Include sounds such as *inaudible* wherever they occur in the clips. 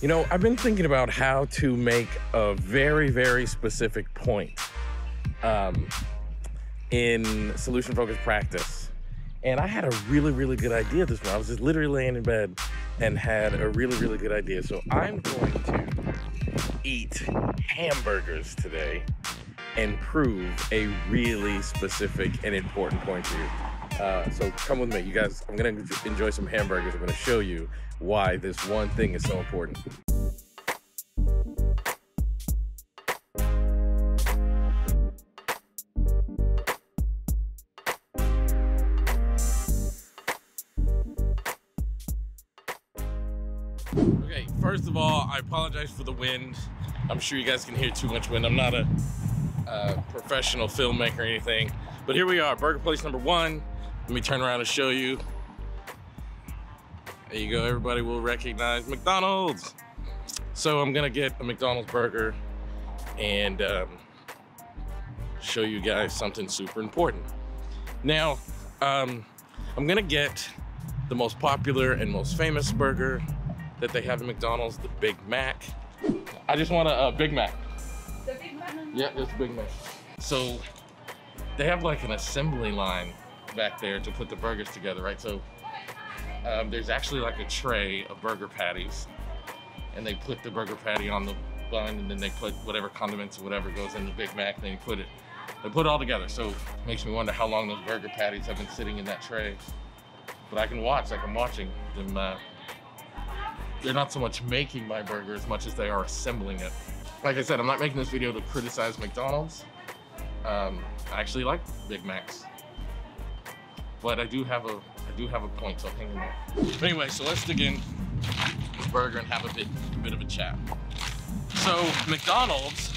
You know, I've been thinking about how to make a very, very specific point um, in solution focused practice. And I had a really, really good idea this morning. I was just literally laying in bed and had a really, really good idea. So I'm going to eat hamburgers today and prove a really specific and important point to you. Uh, so come with me, you guys. I'm gonna enjoy some hamburgers. I'm gonna show you why this one thing is so important. Okay, first of all, I apologize for the wind. I'm sure you guys can hear too much wind. I'm not a professional filmmaker or anything, but here we are, burger place number one. Let me turn around and show you. There you go, everybody will recognize McDonald's. So I'm gonna get a McDonald's burger and um, show you guys something super important. Now, um, I'm gonna get the most popular and most famous burger that they have at McDonald's, the Big Mac. I just want a, Big Mac. The Big Mac? Yeah, it's Big Mac. So they have like an assembly line back there to put the burgers together, right? So um, there's actually like a tray of burger patties and they put the burger patty on the bun and then they put whatever condiments or whatever goes in the Big Mac and then you put it, they put it all together. So it makes me wonder how long those burger patties have been sitting in that tray. But I can watch, like I'm watching them. Uh, they're not so much making my burger as much as they are assembling it. Like I said, I'm not making this video to criticize McDonald's. Um, I actually like Big Macs. But I do have a I do have a point, so hang. But anyway, so let's dig in this burger and have a bit a bit of a chat. So McDonald's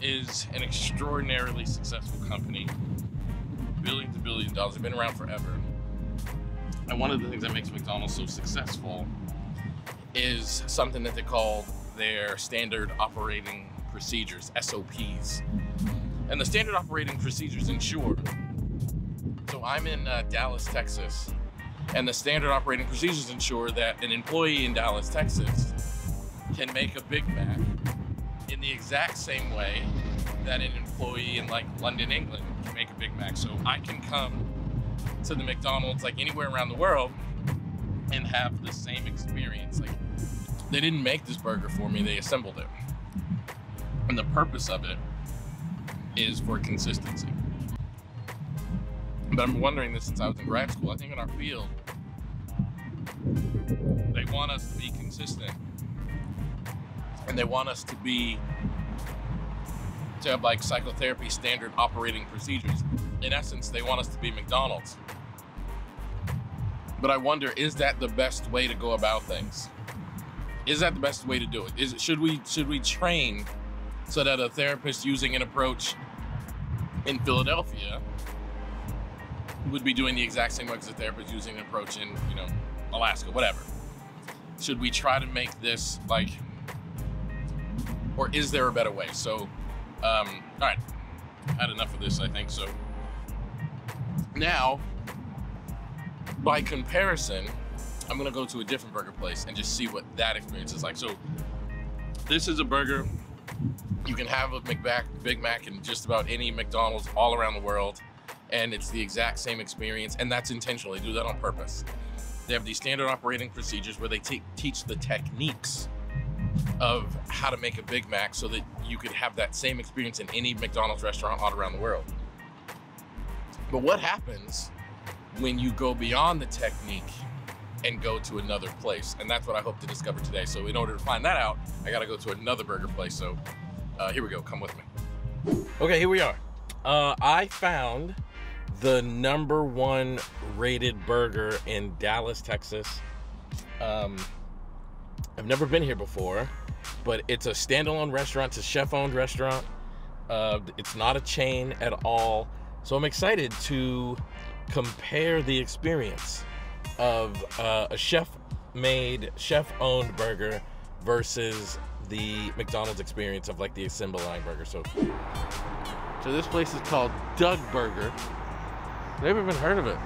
is an extraordinarily successful company. Billions and billions of dollars. They've been around forever. And one of the things that makes McDonald's so successful is something that they call their standard operating procedures, SOPs. And the standard operating procedures ensure. So I'm in uh, Dallas, Texas, and the standard operating procedures ensure that an employee in Dallas, Texas can make a Big Mac in the exact same way that an employee in like London, England can make a Big Mac. So I can come to the McDonald's like anywhere around the world and have the same experience. Like they didn't make this burger for me, they assembled it. And the purpose of it is for consistency. But I'm wondering this since I was in grad school. I think in our field, they want us to be consistent. And they want us to be to have like psychotherapy standard operating procedures. In essence, they want us to be McDonald's. But I wonder, is that the best way to go about things? Is that the best way to do it? Is should we should we train so that a therapist using an approach in Philadelphia would be doing the exact same work as a therapist using an approach in, you know, Alaska, whatever. Should we try to make this like, or is there a better way? So, um, all right, had enough of this, I think. So now, by comparison, I'm gonna go to a different burger place and just see what that experience is like. So this is a burger you can have a McBack, Big Mac in just about any McDonald's all around the world, and it's the exact same experience, and that's intentional. They do that on purpose. They have these standard operating procedures where they te- teach the techniques of how to make a Big Mac so that you could have that same experience in any McDonald's restaurant all around the world. But what happens when you go beyond the technique and go to another place? And that's what I hope to discover today. So, in order to find that out, I got to go to another burger place. So, uh, here we go. Come with me. Okay, here we are. Uh, I found the number one rated burger in Dallas, Texas. Um, I've never been here before, but it's a standalone restaurant. It's a chef-owned restaurant. Uh, it's not a chain at all. So I'm excited to compare the experience of uh, a chef-made, chef-owned burger versus the McDonald's experience of like the assemble line burger. So, so this place is called Dugg Burger. They've never even heard of it,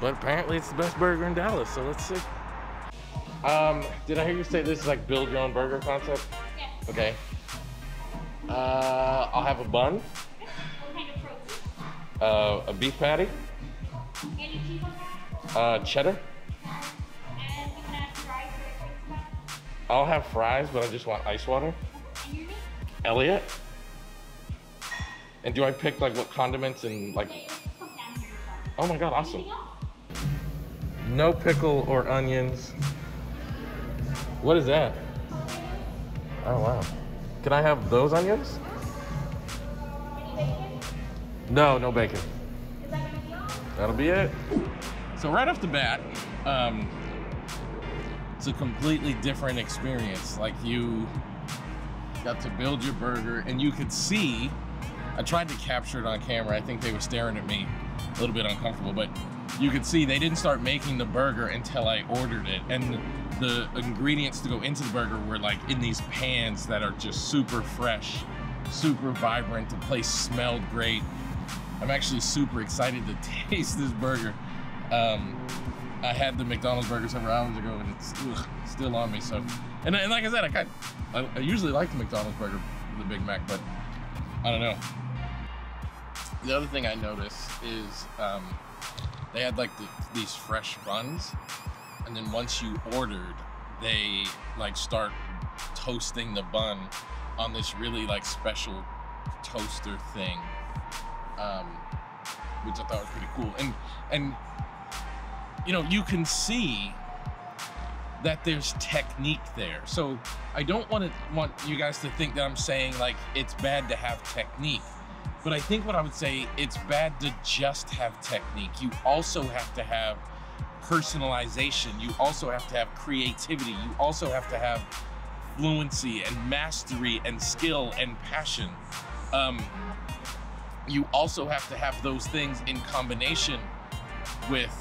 but apparently it's the best burger in Dallas. So let's see. Um, did I hear you say this is like build your own burger concept? Yes. Okay. Uh, I'll have a bun, What kind of protein? uh, a beef patty, Any cheese on that? uh, cheddar. And you can add fries or? I'll have fries, but I just want ice water. And your name? Elliott. And do I pick like what condiments and like? Oh my god, awesome. No pickle or onions. What is that? Oh wow. Can I have those onions? Any bacon? No, no bacon. Is that gonna be all? That'll be it. So right off the bat, um, it's a completely different experience. Like you got to build your burger, and you could see. I tried to capture it on camera. I think they were staring at me, a little bit uncomfortable, but you could see they didn't start making the burger until I ordered it, and the ingredients to go into the burger were like in these pans that are just super fresh, super vibrant. The place smelled great. I'm actually super excited to *laughs* taste this burger. Um, I had the McDonald's burger several hours ago, and it's ugh, still on me. So, and, and like I said, I, kind I, I usually like the McDonald's burger, the Big Mac, but I don't know. The other thing I noticed is um, they had like the, these fresh buns, and then once you ordered, they like start toasting the bun on this really like special toaster thing um, which I thought was pretty cool. And and you know you can see that there's technique there. So I don't want to want you guys to think that I'm saying like it's bad to have technique. But I think what I would say it's bad to just have technique. You also have to have personalization. You also have to have creativity. You also have to have fluency and mastery and skill and passion. Um, you also have to have those things in combination with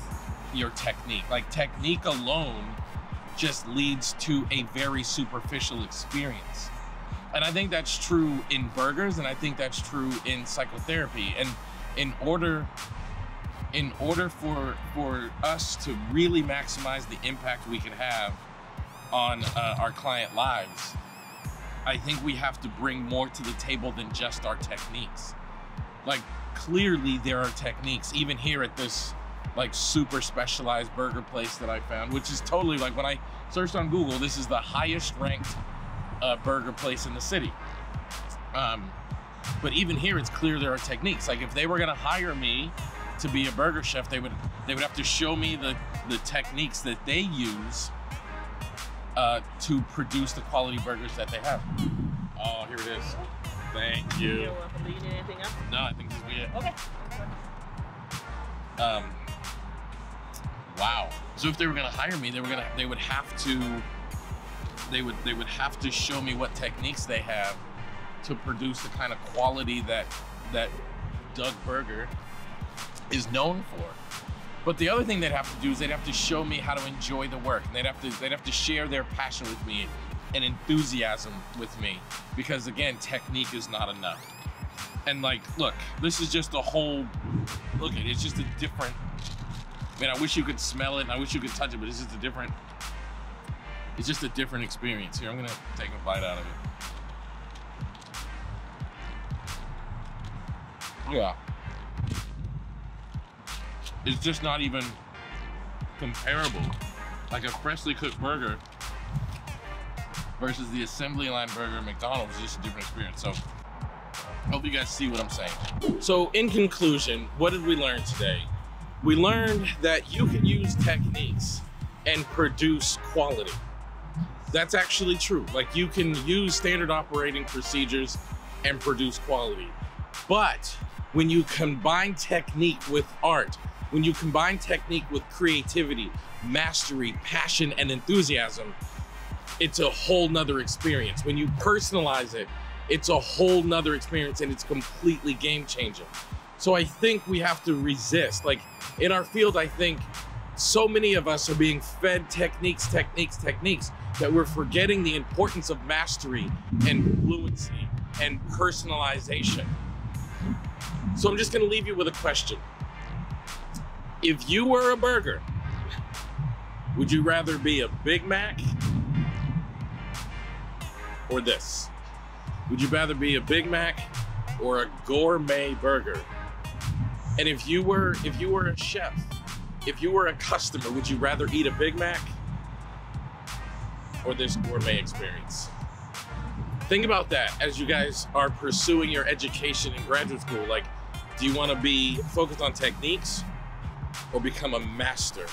your technique. Like technique alone just leads to a very superficial experience. And I think that's true in burgers and I think that's true in psychotherapy. And in order in order for for us to really maximize the impact we can have on uh, our client lives, I think we have to bring more to the table than just our techniques like clearly there are techniques even here at this like super specialized burger place that I found, which is totally like when I searched on Google, this is the highest ranked uh, burger place in the city. Um, but even here, it's clear there are techniques. Like if they were gonna hire me to be a burger chef, they would they would have to show me the the techniques that they use uh, to produce the quality burgers that they have. Oh, here it is. Thank you. You're welcome. Do you need anything else? No, I think this will be it. Okay. Um, wow. So if they were gonna hire me, they were gonna they would have to they would they would have to show me what techniques they have to produce the kind of quality that that Dugg Burger is known for. But the other thing they'd have to do is they'd have to show me how to enjoy the work. And they'd have to they'd have to share their passion with me and enthusiasm with me. Because again, technique is not enough. And like, look, this is just a whole look at it, it's just a different I mean I wish you could smell it and I wish you could touch it, but it's just a different it's just a different experience. Here, I'm gonna take a bite out of it. Yeah. It's just not even comparable. Like a freshly cooked burger versus the assembly line burger at McDonald's is just a different experience. So I hope you guys see what I'm saying. So in conclusion, what did we learn today? We learned that you can use techniques and produce quality. That's actually true. Like you can use standard operating procedures and produce quality. But when you combine technique with art, when you combine technique with creativity, mastery, passion, and enthusiasm, it's a whole nother experience. When you personalize it, it's a whole nother experience and it's completely game changing. So I think we have to resist. Like in our field, I think so many of us are being fed techniques, techniques, techniques that we're forgetting the importance of mastery and fluency and personalization. So I'm just gonna leave you with a question. If you were a burger Would you rather be a Big Mac or this? Would you rather be a Big Mac or a gourmet burger? And if you were if you were a chef, if you were a customer, would you rather eat a Big Mac or this gourmet experience? Think about that as you guys are pursuing your education in graduate school. Like, do you want to be focused on techniques or become a master?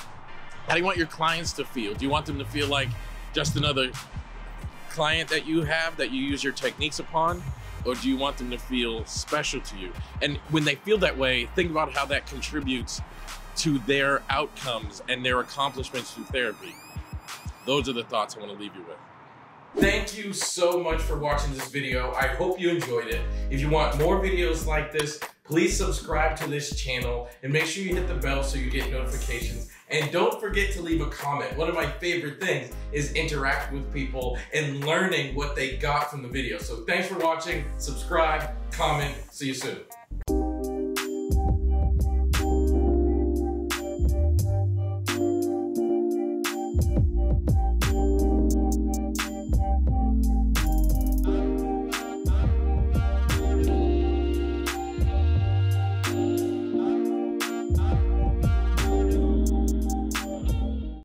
How do you want your clients to feel? Do you want them to feel like just another client that you have that you use your techniques upon? Or do you want them to feel special to you? And when they feel that way, think about how that contributes to their outcomes and their accomplishments through therapy. Those are the thoughts I want to leave you with. Thank you so much for watching this video. I hope you enjoyed it. If you want more videos like this, please subscribe to this channel and make sure you hit the bell so you get notifications. And don't forget to leave a comment. One of my favorite things is interacting with people and learning what they got from the video. So thanks for watching, subscribe, comment, see you soon.